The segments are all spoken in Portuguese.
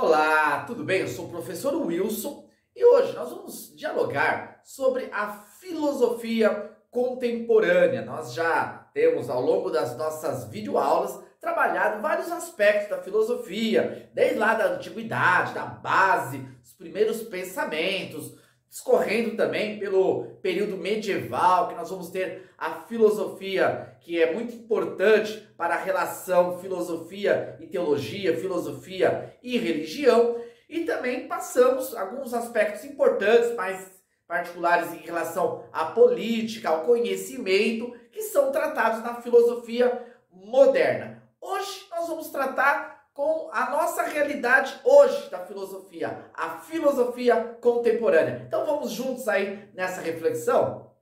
Olá, tudo bem? Eu sou o professor Wilson e hoje nós vamos dialogar sobre a filosofia contemporânea. Nós já temos ao longo das nossas videoaulas trabalhado vários aspectos da filosofia, desde lá da antiguidade, da base, os primeiros pensamentos, discorrendo também pelo período medieval, que nós vamos ter a filosofia, que é muito importante para a relação filosofia e teologia, filosofia e religião, e também passamos alguns aspectos importantes, mais particulares em relação à política, ao conhecimento, que são tratados na filosofia moderna. Hoje nós vamos tratar com a nossa realidade hoje da filosofia, a filosofia contemporânea. Então vamos juntos aí nessa reflexão?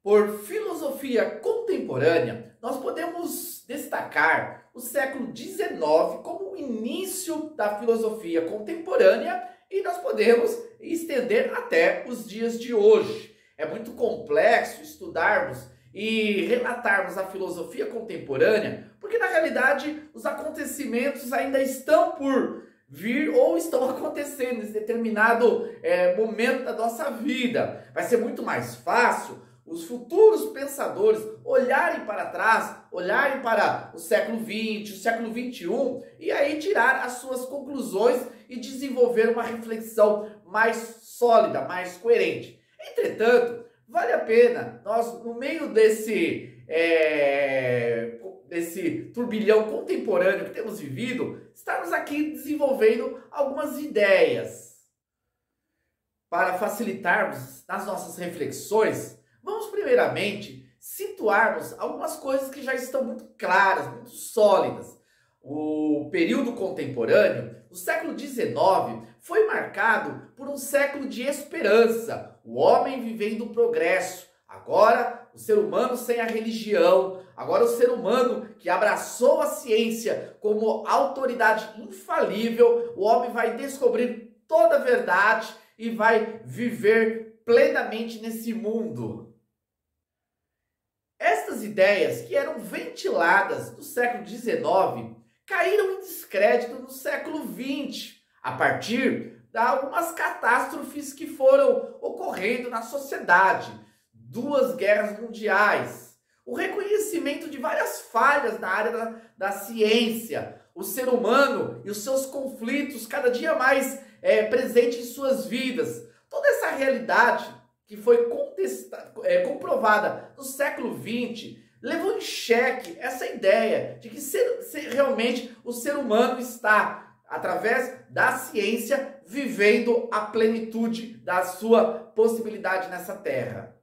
Por filosofia contemporânea, nós podemos destacar o século XIX como o início da filosofia contemporânea e nós podemos estender até os dias de hoje. É muito complexo estudarmos e relatarmos a filosofia contemporânea, porque na realidade os acontecimentos ainda estão por vir ou estão acontecendo nesse determinado é, momento da nossa vida. Vai ser muito mais fácil os futuros pensadores olharem para trás, olharem para o século XX, o século XXI e aí tirar as suas conclusões e desenvolver uma reflexão mais sólida, mais coerente. Entretanto, vale a pena nós, no meio desse, é, desse turbilhão contemporâneo que temos vivido, estarmos aqui desenvolvendo algumas ideias. Para facilitarmos nas nossas reflexões, vamos primeiramente situarmos algumas coisas que já estão muito claras, muito sólidas. O período contemporâneo, o século XIX, foi marcado por um século de esperança, o homem vivendo o progresso. Agora, o ser humano sem a religião, agora o ser humano que abraçou a ciência como autoridade infalível, o homem vai descobrir toda a verdade e vai viver plenamente nesse mundo. Estas ideias que eram ventiladas no século XIX caíram em descrédito no século XX, a partir algumas catástrofes que foram ocorrendo na sociedade, duas guerras mundiais, o reconhecimento de várias falhas na área da, da ciência, o ser humano e os seus conflitos cada dia mais é, presente em suas vidas. Toda essa realidade que foi é, comprovada no século XX levou em xeque essa ideia de que ser, ser, realmente o ser humano está, através da ciência, vivendo a plenitude da sua possibilidade nessa terra.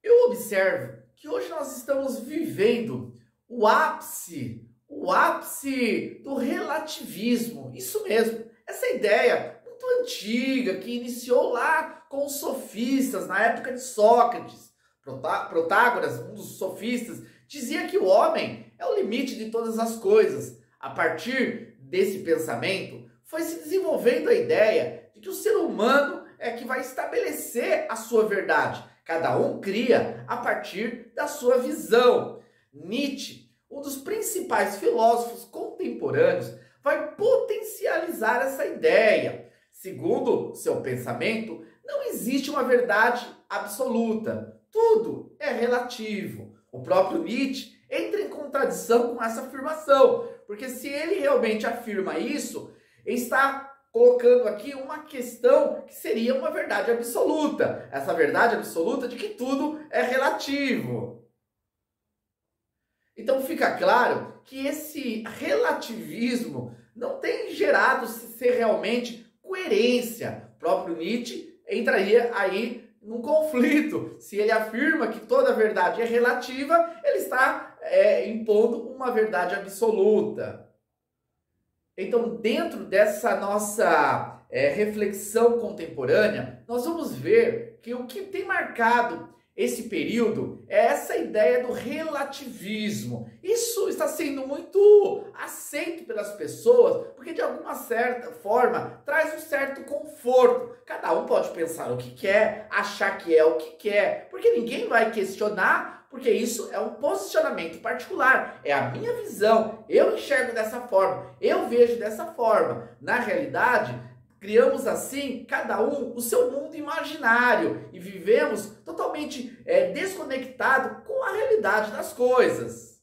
Eu observo que hoje nós estamos vivendo o ápice, o ápice do relativismo. Isso mesmo, essa ideia muito antiga que iniciou lá com os sofistas na época de Sócrates Protágoras, um dos sofistas, dizia que o homem é o limite de todas as coisas. A partir desse pensamento, foi se desenvolvendo a ideia de que o ser humano é que vai estabelecer a sua verdade. Cada um cria a partir da sua visão. Nietzsche, um dos principais filósofos contemporâneos, vai potencializar essa ideia. Segundo seu pensamento, não existe uma verdade absoluta. Tudo é relativo. O próprio Nietzsche entra em contradição com essa afirmação, porque se ele realmente afirma isso, está colocando aqui uma questão que seria uma verdade absoluta. Essa verdade absoluta de que tudo é relativo. Então fica claro que esse relativismo não tem gerado ser realmente coerência. O próprio Nietzsche entraria aí num conflito. Se ele afirma que toda verdade é relativa, ele está é, impondo uma verdade absoluta. Então, dentro dessa nossa é, reflexão contemporânea, nós vamos ver que o que tem marcado esse período é essa ideia do relativismo. Isso está sendo muito aceito pelas pessoas, porque de alguma certa forma traz um certo conforto. Cada um pode pensar o que quer, achar que é o que quer, porque ninguém vai questionar porque isso é um posicionamento particular, é a minha visão. Eu enxergo dessa forma, eu vejo dessa forma. Na realidade, criamos assim, cada um, o seu mundo imaginário e vivemos totalmente é, desconectado com a realidade das coisas.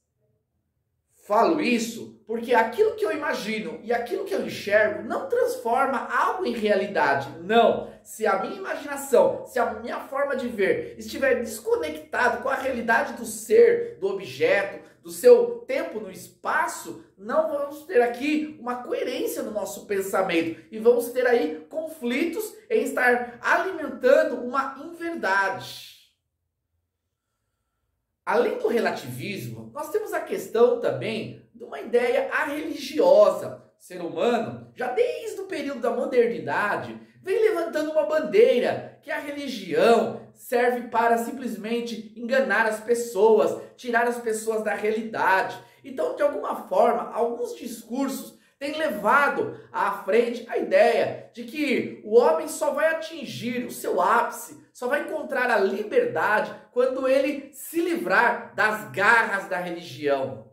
Falo isso porque aquilo que eu imagino e aquilo que eu enxergo não transforma algo em realidade. Não. Se a minha imaginação, se a minha forma de ver estiver desconectado com a realidade do ser, do objeto, do seu tempo no espaço, não vamos ter aqui uma coerência no nosso pensamento e vamos ter aí conflitos em estar alimentando uma inverdade. Além do relativismo, nós temos a questão também de uma ideia religiosa. O ser humano, já desde o período da modernidade, vem levantando uma bandeira que a religião serve para simplesmente enganar as pessoas, tirar as pessoas da realidade. Então, de alguma forma, alguns discursos têm levado à frente a ideia de que o homem só vai atingir o seu ápice, só vai encontrar a liberdade quando ele se livrar das garras da religião.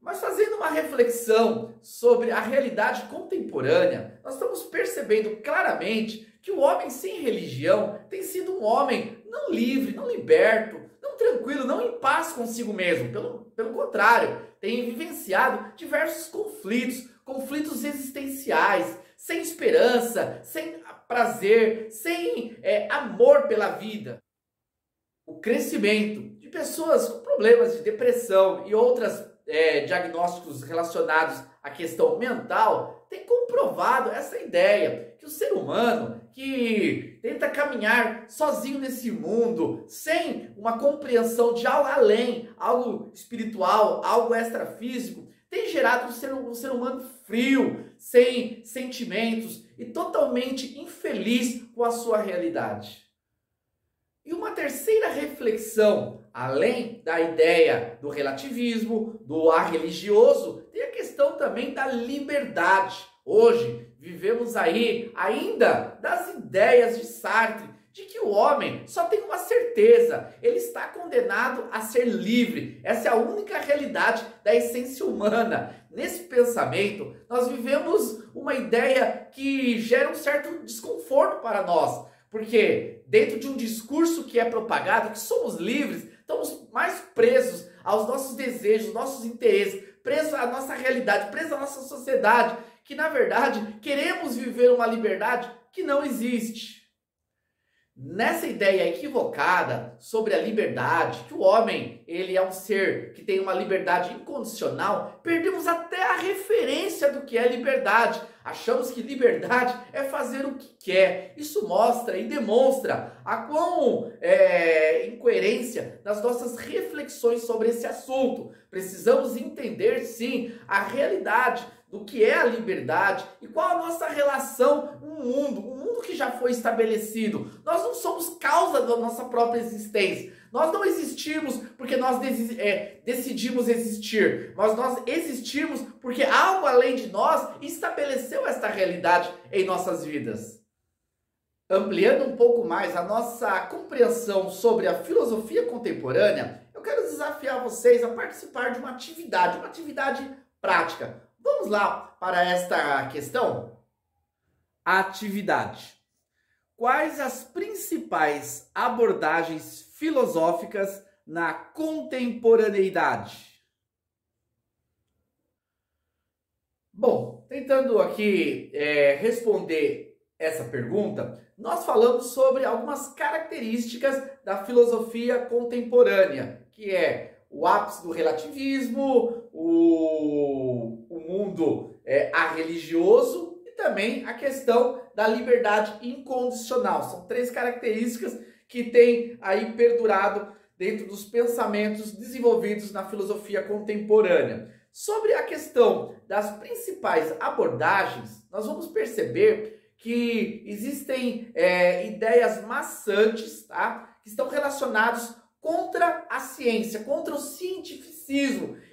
Mas fazendo uma reflexão sobre a realidade contemporânea, nós estamos percebendo claramente que o homem sem religião tem sido um homem não livre, não liberto, tranquilo, não em paz consigo mesmo. Pelo, pelo contrário, tem vivenciado diversos conflitos, conflitos existenciais, sem esperança, sem prazer, sem é, amor pela vida. O crescimento de pessoas com problemas de depressão e outras é, diagnósticos relacionados à questão mental tem comprovado essa ideia que o ser humano que tenta caminhar sozinho nesse mundo, sem uma compreensão de algo além, algo espiritual, algo extrafísico, tem gerado um ser, um ser humano frio, sem sentimentos e totalmente infeliz com a sua realidade. E uma terceira reflexão, além da ideia do relativismo, do ar religioso, tem a questão também da liberdade. Hoje vivemos aí ainda das ideias de Sartre de que o homem só tem uma certeza, ele está condenado a ser livre. Essa é a única realidade da essência humana. Nesse pensamento, nós vivemos uma ideia que gera um certo desconforto para nós. Porque dentro de um discurso que é propagado, que somos livres, estamos mais presos aos nossos desejos, nossos interesses, presos à nossa realidade, presos à nossa sociedade, que na verdade queremos viver uma liberdade que não existe. Nessa ideia equivocada sobre a liberdade, que o homem ele é um ser que tem uma liberdade incondicional, perdemos até a referência do que é liberdade. Achamos que liberdade é fazer o que quer. Isso mostra e demonstra a quão é, incoerência nas nossas reflexões sobre esse assunto. Precisamos entender sim a realidade do que é a liberdade e qual a nossa relação com o mundo, um mundo que já foi estabelecido. Nós não somos causa da nossa própria existência. Nós não existimos porque nós é, decidimos existir, mas nós existimos porque algo além de nós estabeleceu esta realidade em nossas vidas. Ampliando um pouco mais a nossa compreensão sobre a filosofia contemporânea, eu quero desafiar vocês a participar de uma atividade, uma atividade prática Vamos lá para esta questão? Atividade. Quais as principais abordagens filosóficas na contemporaneidade? Bom, tentando aqui é, responder essa pergunta, nós falamos sobre algumas características da filosofia contemporânea, que é o ápice do relativismo, o, mundo é, religioso e também a questão da liberdade incondicional. São três características que têm aí perdurado dentro dos pensamentos desenvolvidos na filosofia contemporânea. Sobre a questão das principais abordagens, nós vamos perceber que existem é, ideias maçantes, tá? Que estão relacionados contra a ciência, contra o cientificismo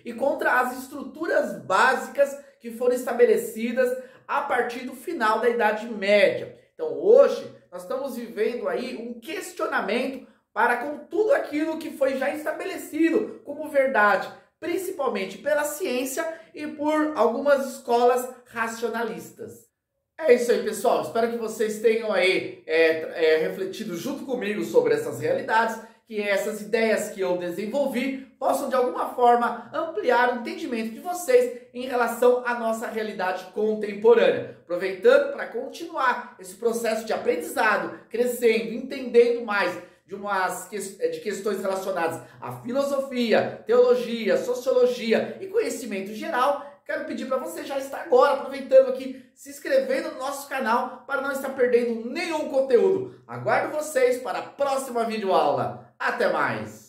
e contra as estruturas básicas que foram estabelecidas a partir do final da Idade Média. Então, hoje, nós estamos vivendo aí um questionamento para com tudo aquilo que foi já estabelecido como verdade, principalmente pela ciência e por algumas escolas racionalistas. É isso aí, pessoal. Espero que vocês tenham aí é, é, refletido junto comigo sobre essas realidades, que essas ideias que eu desenvolvi possam de alguma forma ampliar o entendimento de vocês em relação à nossa realidade contemporânea. Aproveitando para continuar esse processo de aprendizado, crescendo, entendendo mais de umas de questões relacionadas à filosofia, teologia, sociologia e conhecimento geral, quero pedir para você já estar agora aproveitando aqui, se inscrevendo no nosso canal para não estar perdendo nenhum conteúdo. Aguardo vocês para a próxima videoaula. Até mais!